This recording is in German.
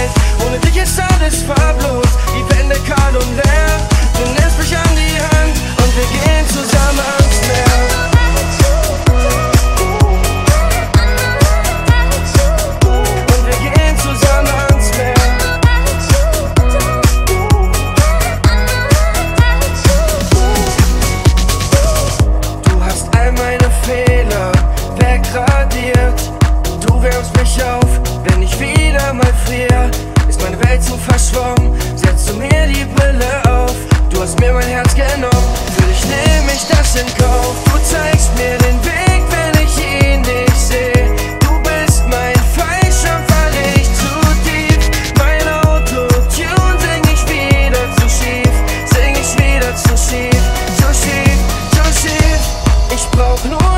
life Only to get satisfied, blues mal frier. Ist meine Welt zu verschwommen, setzt du mir die Brille auf. Du hast mir mein Herz genommen, für dich nehm ich das in Kauf. Du zeigst mir den Weg, wenn ich ihn nicht sehe. Du bist mein Fallschirm, fall ich zu tief. Mein Autotune sing ich wieder zu schief, sing ich wieder zu schief, zu schief, zu schief. Ich brauch nur